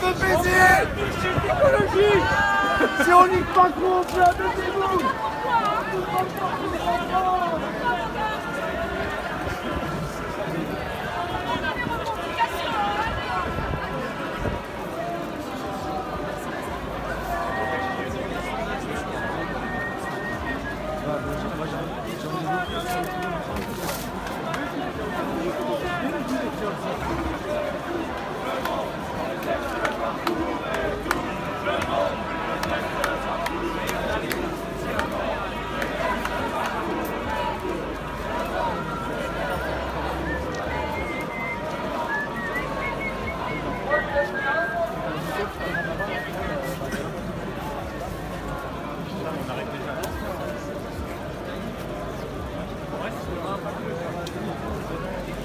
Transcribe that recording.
baiser C'est Si on nique pas on fait Merci beaucoup.